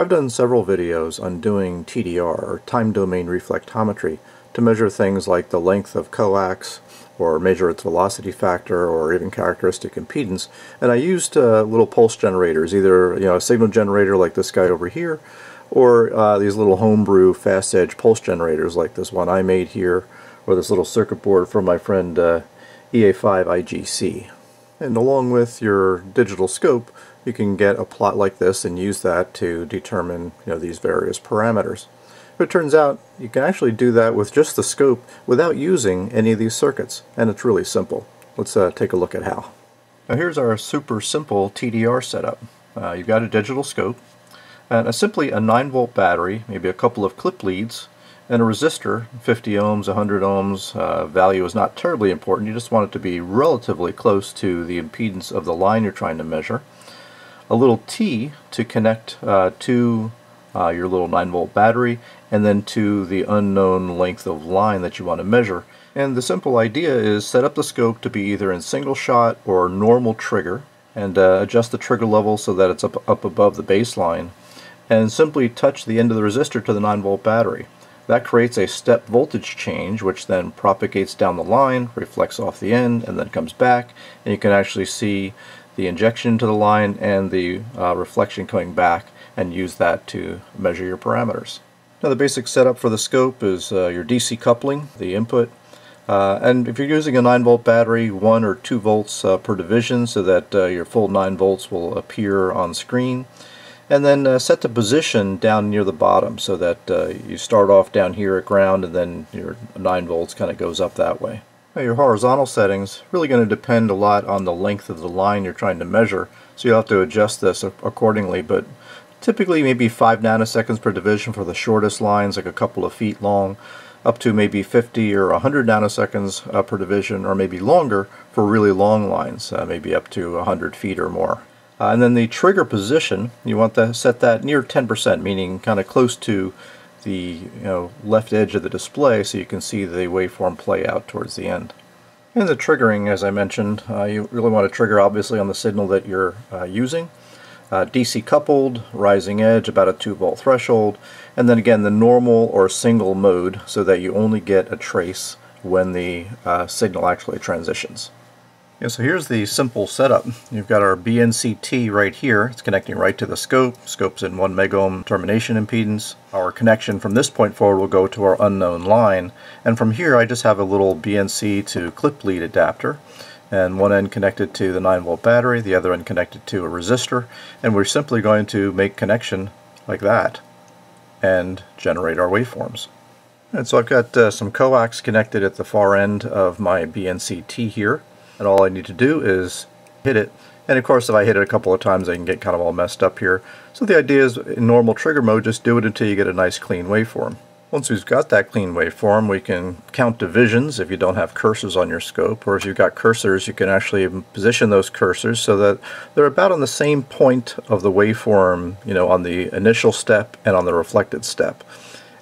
I've done several videos on doing TDR, or time domain reflectometry, to measure things like the length of coax, or measure its velocity factor, or even characteristic impedance. And I used uh, little pulse generators, either you know a signal generator like this guy over here, or uh, these little homebrew fast edge pulse generators like this one I made here, or this little circuit board from my friend uh, EA5 IGC. And along with your digital scope, you can get a plot like this and use that to determine you know, these various parameters. But it turns out you can actually do that with just the scope without using any of these circuits, and it's really simple. Let's uh, take a look at how. Now here's our super simple TDR setup. Uh, you've got a digital scope, and a, simply a 9 volt battery, maybe a couple of clip leads, and a resistor, 50 ohms, 100 ohms, uh, value is not terribly important, you just want it to be relatively close to the impedance of the line you're trying to measure a little T to connect uh, to uh, your little 9 volt battery and then to the unknown length of line that you want to measure. And the simple idea is set up the scope to be either in single shot or normal trigger and uh, adjust the trigger level so that it's up, up above the baseline and simply touch the end of the resistor to the 9 volt battery. That creates a step voltage change which then propagates down the line, reflects off the end, and then comes back and you can actually see the injection to the line and the uh, reflection coming back and use that to measure your parameters. Now the basic setup for the scope is uh, your DC coupling, the input, uh, and if you're using a 9 volt battery, 1 or 2 volts uh, per division so that uh, your full 9 volts will appear on screen. And then uh, set the position down near the bottom so that you start off down here at ground and then your 9 volts kind of goes up that way. Now your horizontal settings really going to depend a lot on the length of the line you're trying to measure, so you'll have to adjust this accordingly, but typically maybe 5 nanoseconds per division for the shortest lines, like a couple of feet long, up to maybe 50 or 100 nanoseconds uh, per division, or maybe longer for really long lines, uh, maybe up to 100 feet or more. Uh, and then the trigger position, you want to set that near 10%, meaning kind of close to the you know, left edge of the display so you can see the waveform play out towards the end. And the triggering, as I mentioned, uh, you really want to trigger obviously on the signal that you're uh, using. Uh, DC coupled, rising edge, about a 2 volt threshold, and then again the normal or single mode so that you only get a trace when the uh, signal actually transitions. Yeah, so here's the simple setup. You've got our BNCT right here. It's connecting right to the scope. Scope's in 1 megohm termination impedance. Our connection from this point forward will go to our unknown line. And from here I just have a little BNC to clip lead adapter. And one end connected to the 9 volt battery, the other end connected to a resistor. And we're simply going to make connection like that and generate our waveforms. And so I've got uh, some coax connected at the far end of my BNCT here and all I need to do is hit it. And of course if I hit it a couple of times I can get kind of all messed up here. So the idea is in normal trigger mode just do it until you get a nice clean waveform. Once we've got that clean waveform we can count divisions if you don't have cursors on your scope. Or if you've got cursors you can actually position those cursors so that they're about on the same point of the waveform you know on the initial step and on the reflected step.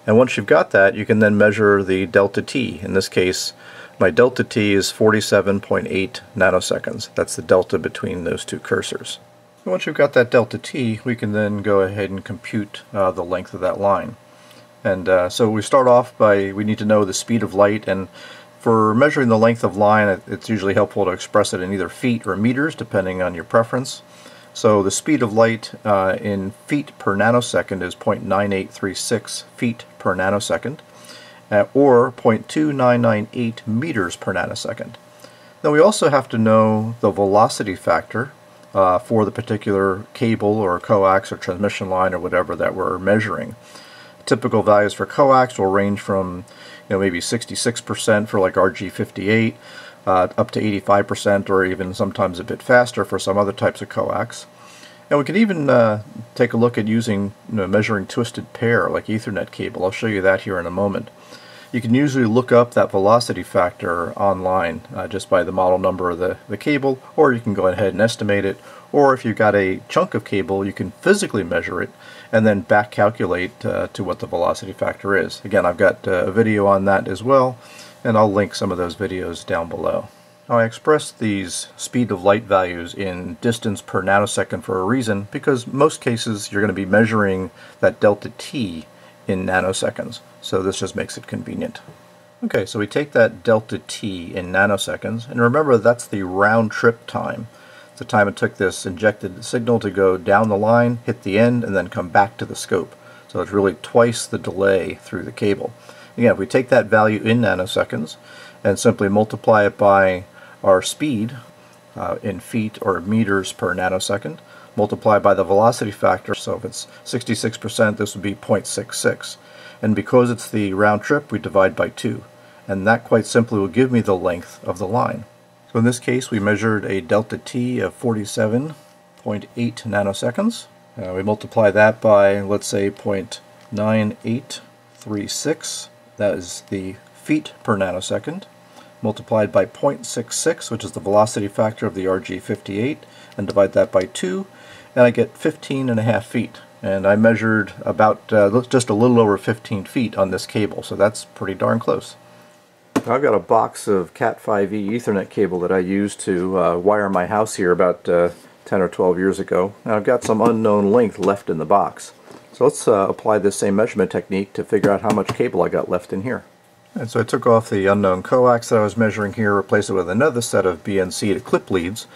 And once you've got that you can then measure the delta t in this case my delta t is 47.8 nanoseconds. That's the delta between those two cursors. once you've got that delta t, we can then go ahead and compute uh, the length of that line. And uh, so we start off by, we need to know the speed of light, and for measuring the length of line, it's usually helpful to express it in either feet or meters, depending on your preference. So the speed of light uh, in feet per nanosecond is 0.9836 feet per nanosecond or 0.2998 meters per nanosecond. Then we also have to know the velocity factor uh, for the particular cable or coax or transmission line or whatever that we're measuring. Typical values for coax will range from you know maybe 66% for like RG58 uh, up to 85% or even sometimes a bit faster for some other types of coax. And we can even uh, take a look at using you know, measuring twisted pair like Ethernet cable. I'll show you that here in a moment. You can usually look up that velocity factor online uh, just by the model number of the, the cable, or you can go ahead and estimate it, or if you've got a chunk of cable, you can physically measure it and then back calculate uh, to what the velocity factor is. Again, I've got uh, a video on that as well, and I'll link some of those videos down below. Now I expressed these speed of light values in distance per nanosecond for a reason because most cases you're going to be measuring that delta t in nanoseconds so this just makes it convenient. Okay so we take that delta t in nanoseconds and remember that's the round trip time the time it took this injected signal to go down the line, hit the end, and then come back to the scope. So it's really twice the delay through the cable. Again, if we take that value in nanoseconds and simply multiply it by our speed uh, in feet or meters per nanosecond, multiply by the velocity factor, so if it's 66%, this would be 0.66. And because it's the round trip, we divide by 2. And that quite simply will give me the length of the line. So in this case, we measured a delta t of 47.8 nanoseconds. Uh, we multiply that by, let's say, 0.9836. That is the feet per nanosecond multiplied by 0.66, which is the velocity factor of the RG58, and divide that by 2, and I get 15 and a half feet. And I measured about uh, just a little over 15 feet on this cable, so that's pretty darn close. I've got a box of Cat5e Ethernet cable that I used to uh, wire my house here about uh, 10 or 12 years ago. And I've got some unknown length left in the box. So let's uh, apply this same measurement technique to figure out how much cable I got left in here. And so I took off the unknown coax that I was measuring here, replaced it with another set of BNC to clip leads,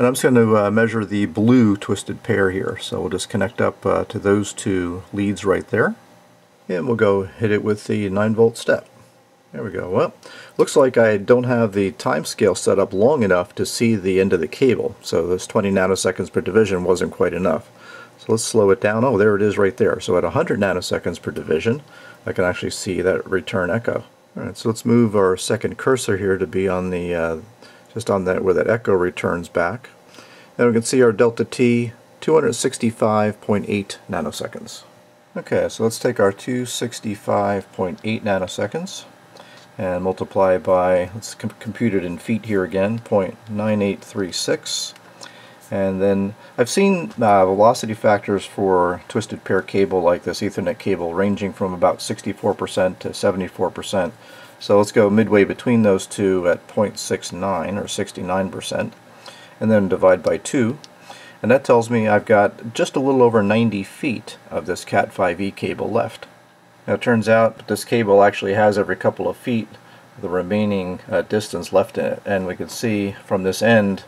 and I'm just going to uh, measure the blue twisted pair here. So we'll just connect up uh, to those two leads right there, and we'll go hit it with the 9 volt step. There we go. Well, looks like I don't have the time scale set up long enough to see the end of the cable, so this 20 nanoseconds per division wasn't quite enough. So let's slow it down. Oh, there it is right there. So at 100 nanoseconds per division, I can actually see that return echo. Alright, so let's move our second cursor here to be on the, uh, just on that where that echo returns back. And we can see our delta T, 265.8 nanoseconds. Okay, so let's take our 265.8 nanoseconds and multiply by, let's compute it in feet here again, 0.9836 and then I've seen uh, velocity factors for twisted pair cable like this Ethernet cable ranging from about 64% to 74%. So let's go midway between those two at 0.69 or 69% and then divide by 2. And that tells me I've got just a little over 90 feet of this Cat5e cable left. Now it turns out this cable actually has every couple of feet the remaining uh, distance left in it and we can see from this end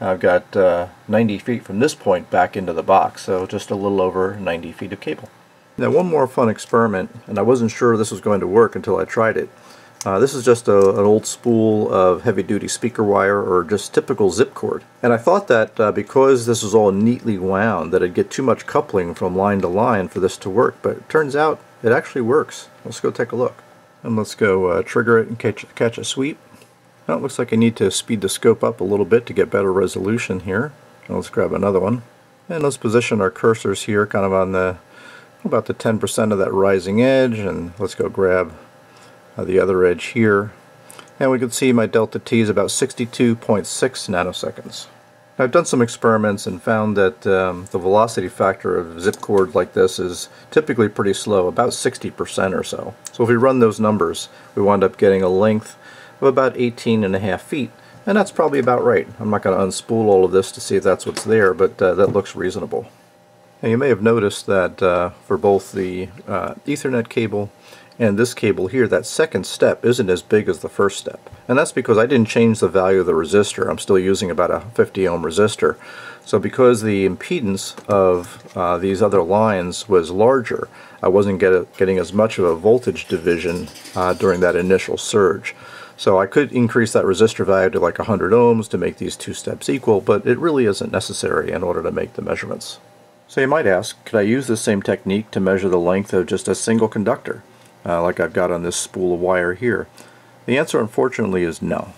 I've got uh, 90 feet from this point back into the box, so just a little over 90 feet of cable. Now one more fun experiment, and I wasn't sure this was going to work until I tried it. Uh, this is just a, an old spool of heavy-duty speaker wire or just typical zip cord. And I thought that uh, because this was all neatly wound that it'd get too much coupling from line to line for this to work, but it turns out it actually works. Let's go take a look. And let's go uh, trigger it and catch, catch a sweep. Now it looks like I need to speed the scope up a little bit to get better resolution here. Let's grab another one. And let's position our cursors here kind of on the about the 10% of that rising edge and let's go grab the other edge here. And we can see my delta T is about 62.6 nanoseconds. I've done some experiments and found that um, the velocity factor of zip cord like this is typically pretty slow, about 60% or so. So if we run those numbers, we wind up getting a length of about 18 and a half feet. And that's probably about right. I'm not going to unspool all of this to see if that's what's there, but uh, that looks reasonable. Now you may have noticed that uh, for both the uh, Ethernet cable and this cable here, that second step isn't as big as the first step. And that's because I didn't change the value of the resistor. I'm still using about a 50 ohm resistor. So because the impedance of uh, these other lines was larger, I wasn't get getting as much of a voltage division uh, during that initial surge. So I could increase that resistor value to like 100 ohms to make these two steps equal, but it really isn't necessary in order to make the measurements. So you might ask, could I use the same technique to measure the length of just a single conductor, uh, like I've got on this spool of wire here? The answer unfortunately is no.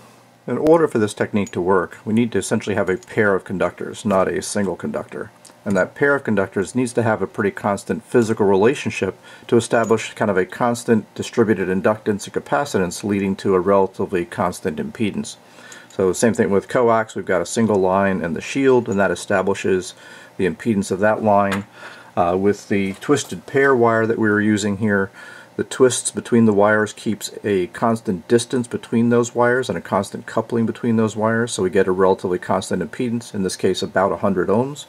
In order for this technique to work, we need to essentially have a pair of conductors, not a single conductor and that pair of conductors needs to have a pretty constant physical relationship to establish kind of a constant distributed inductance and capacitance leading to a relatively constant impedance. So same thing with coax, we've got a single line and the shield and that establishes the impedance of that line. Uh, with the twisted pair wire that we were using here, The twists between the wires keeps a constant distance between those wires and a constant coupling between those wires, so we get a relatively constant impedance, in this case about 100 ohms.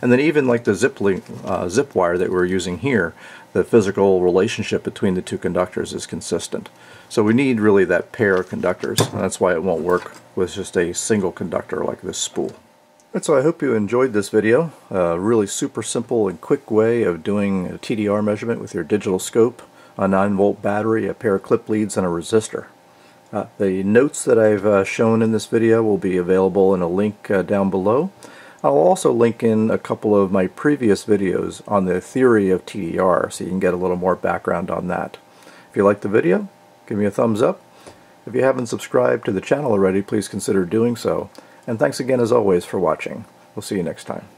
And then even like the zip, link, uh, zip wire that we're using here, the physical relationship between the two conductors is consistent. So we need really that pair of conductors, and that's why it won't work with just a single conductor like this spool. And so I hope you enjoyed this video. A really super simple and quick way of doing a TDR measurement with your digital scope a 9 volt battery, a pair of clip leads, and a resistor. Uh, the notes that I've uh, shown in this video will be available in a link uh, down below. I'll also link in a couple of my previous videos on the theory of TDR so you can get a little more background on that. If you liked the video, give me a thumbs up. If you haven't subscribed to the channel already, please consider doing so. And thanks again as always for watching. We'll see you next time.